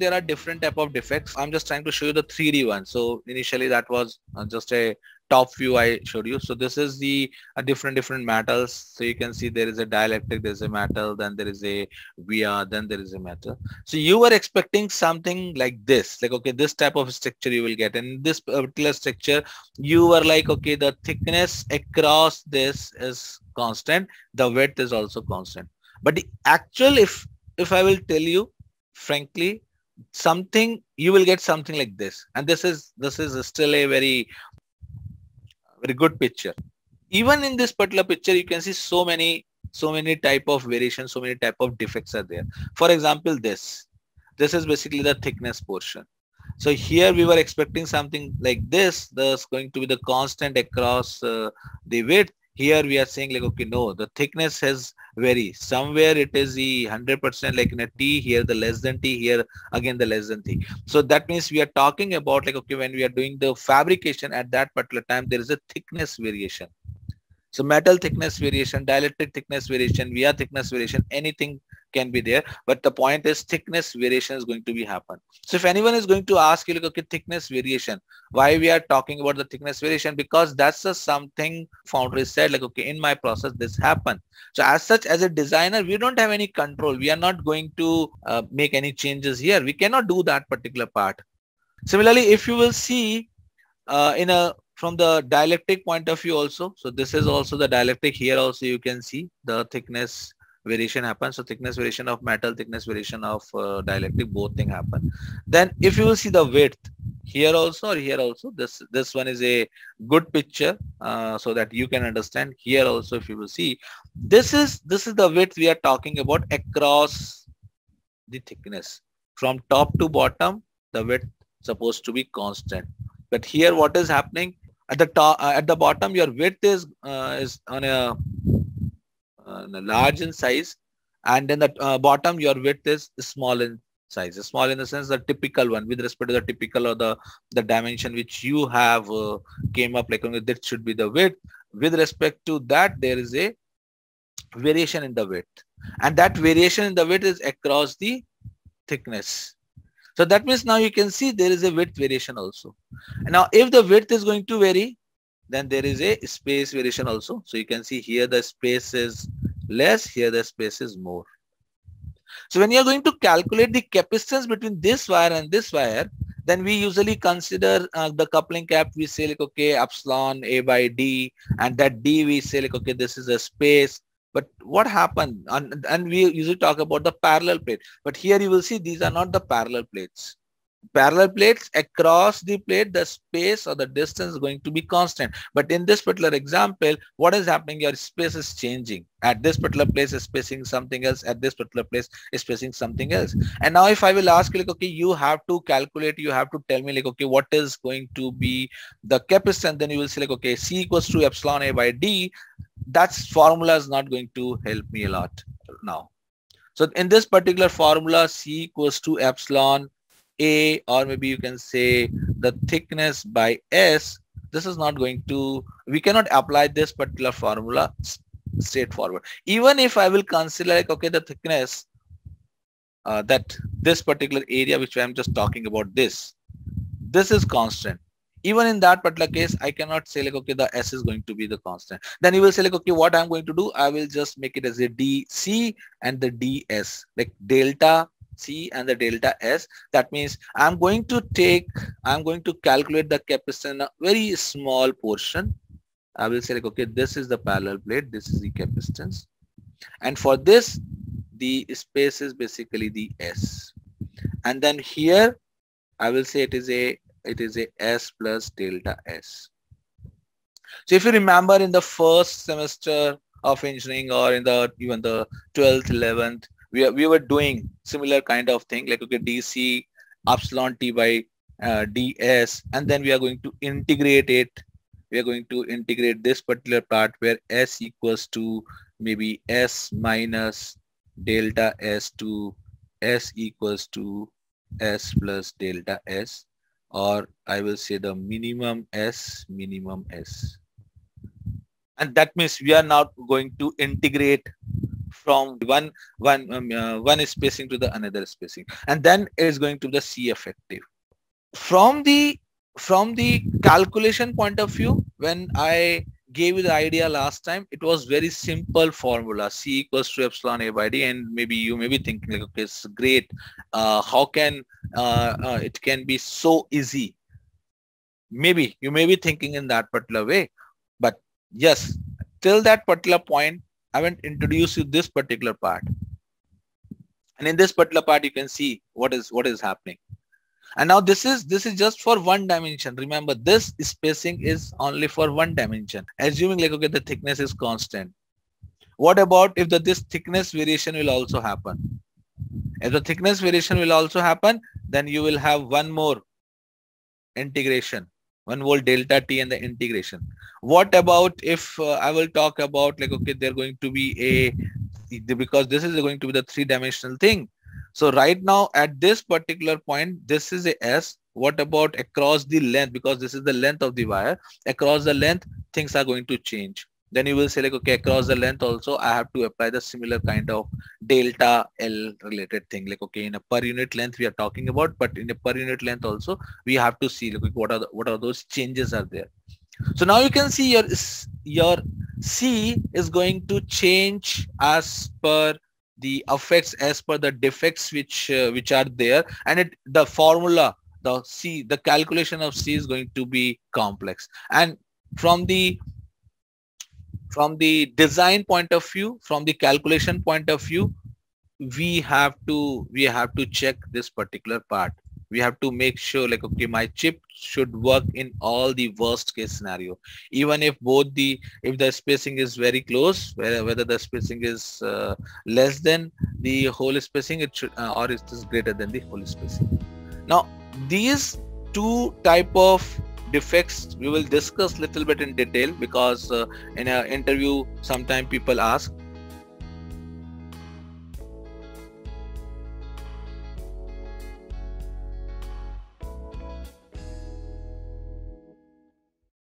there are different type of defects. I'm just trying to show you the 3D one. So initially that was uh, just a top view I showed you. So this is the uh, different different metals. So you can see there is a dielectric, there is a metal, then there is a via, then there is a metal. So you were expecting something like this, like okay, this type of structure you will get. And this particular structure, you were like, okay, the thickness across this is constant, the width is also constant. But the actual, if if I will tell you, frankly, something you will get something like this and this is this is still a very very good picture. Even in this particular picture, you can see so many, so many type of variations, so many type of defects are there. For example, this, this is basically the thickness portion. So here we were expecting something like this. That's going to be the constant across uh, the width here we are saying like okay no the thickness has vary somewhere it is the 100% like in a t here the less than t here again the less than t. So that means we are talking about like okay when we are doing the fabrication at that particular time there is a thickness variation. So metal thickness variation dielectric thickness variation via thickness variation anything can be there but the point is thickness variation is going to be happen. So if anyone is going to ask you like okay thickness variation why we are talking about the thickness variation? Because that's a something foundry said like okay in my process this happened. So as such as a designer we don't have any control. We are not going to uh, make any changes here. We cannot do that particular part. Similarly if you will see uh, in a from the dielectric point of view also so this is also the dielectric here also you can see the thickness variation happens. So thickness variation of metal, thickness variation of uh, dielectric, both thing happen. Then if you will see the width here also or here also, this this one is a good picture uh, so that you can understand. Here also, if you will see, this is this is the width we are talking about across the thickness from top to bottom. The width supposed to be constant, but here what is happening? At the top, uh, at the bottom, your width is uh, is on a large in size and then the uh, bottom your width is small in size. Small in the sense the typical one with respect to the typical or the the dimension which you have uh, came up like that should be the width. With respect to that there is a variation in the width and that variation in the width is across the thickness. So that means now you can see there is a width variation also. Now if the width is going to vary then there is a space variation also. So you can see here the space is less, here the space is more. So when you are going to calculate the capacitance between this wire and this wire, then we usually consider uh, the coupling cap. We say like, okay, epsilon A by D and that D we say like, okay, this is a space. But what happened? And, and we usually talk about the parallel plate. But here you will see these are not the parallel plates parallel plates across the plate the space or the distance is going to be constant. But in this particular example what is happening? Your space is changing. At this particular place is spacing something else. At this particular place is spacing something else. And now if i will ask like okay you have to calculate you have to tell me like okay what is going to be the capacitance then you will say like okay c equals to epsilon a by d. That's formula is not going to help me a lot now. So in this particular formula c equals to epsilon a or maybe you can say the thickness by S, this is not going to, we cannot apply this particular formula straightforward. Even if I will consider like, okay, the thickness uh, that this particular area which I'm just talking about this, this is constant. Even in that particular case, I cannot say like, okay, the S is going to be the constant. Then you will say like, okay, what I'm going to do, I will just make it as a DC and the DS, like delta C and the delta S. That means I'm going to take, I'm going to calculate the capacitance in a very small portion. I will say like, okay, this is the parallel plate. This is the capacitance. And for this, the space is basically the S. And then here, I will say it is a, it is a S plus delta S. So if you remember in the first semester of engineering or in the even the 12th, 11th, we, we were doing similar kind of thing like okay dc epsilon t by uh, ds and then we are going to integrate it. We are going to integrate this particular part where s equals to maybe s minus delta s to s equals to s plus delta s or I will say the minimum s minimum s. And that means we are now going to integrate from one one um, uh, one spacing to the another spacing. And then is going to the c effective. From the from the calculation point of view when i gave you the idea last time it was very simple formula. C equals to epsilon a by d. And maybe you may be thinking like okay it's great. Uh, how can uh, uh, it can be so easy? Maybe you may be thinking in that particular way. But yes till that particular point i haven't introduced you this particular part. And in this particular part you can see what is what is happening. And now this is this is just for one dimension. Remember this spacing is only for one dimension. Assuming like okay the thickness is constant. What about if the this thickness variation will also happen? If the thickness variation will also happen then you will have one more integration 1 volt delta t and the integration. What about if uh, i will talk about like okay they're going to be a because this is going to be the three dimensional thing. So right now at this particular point this is a s. What about across the length? Because this is the length of the wire. Across the length things are going to change then you will say like okay across the length also i have to apply the similar kind of delta l related thing. Like okay in a per unit length we are talking about but in a per unit length also we have to see like what are the, what are those changes are there. So now you can see your your c is going to change as per the effects as per the defects which uh, which are there. And it the formula the c the calculation of c is going to be complex. And from the from the design point of view, from the calculation point of view, we have to we have to check this particular part. We have to make sure like okay, my chip should work in all the worst case scenario. Even if both the if the spacing is very close, whether whether the spacing is uh, less than the whole spacing, it should uh, or it is greater than the whole spacing. Now these two type of defects we will discuss little bit in detail because uh, in an interview sometime people ask